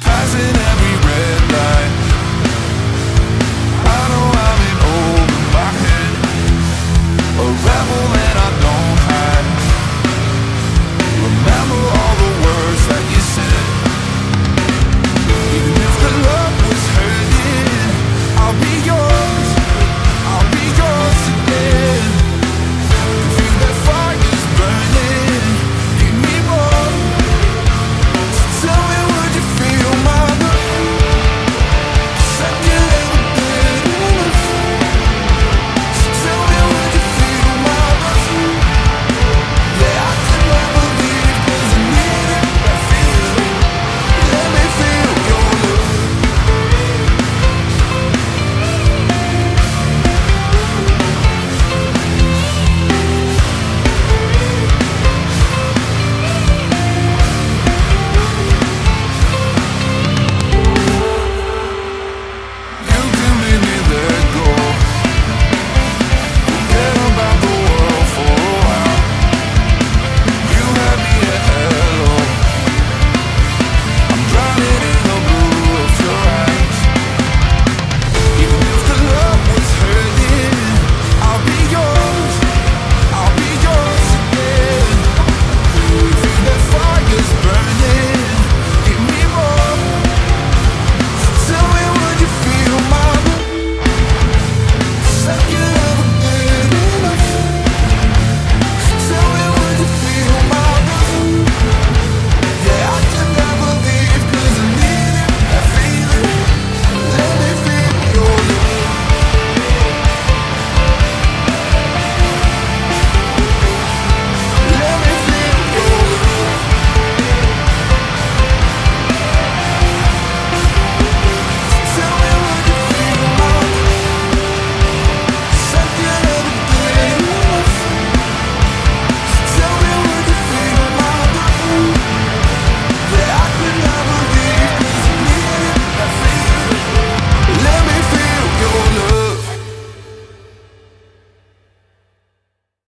Passing out